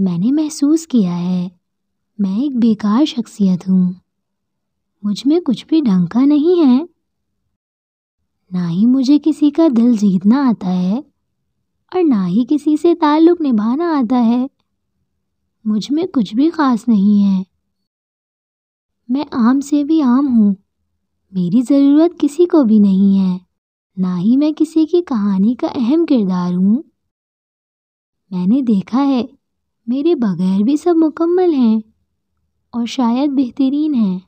मैंने महसूस किया है। मैं एक बेकार शख्सियत हूँ। मुझमें कुछ भी ढंग का नहीं है। ना ही मुझे किसी का दिल जीतना आता है और ना ही किसी से ताल्लुक़ निभाना आता है। मुझमें कुछ भी ख़ास नहीं है। मैं आम से भी आम हूँ। मेरी ज़रूरत किसी को भी नहीं है। ना ही मैं किसी की कहानी का अहम किरदार हूँ। मैंने देखा है मेरे बगैर भी सब मुकम्मल हैं और शायद बेहतरीन हैं।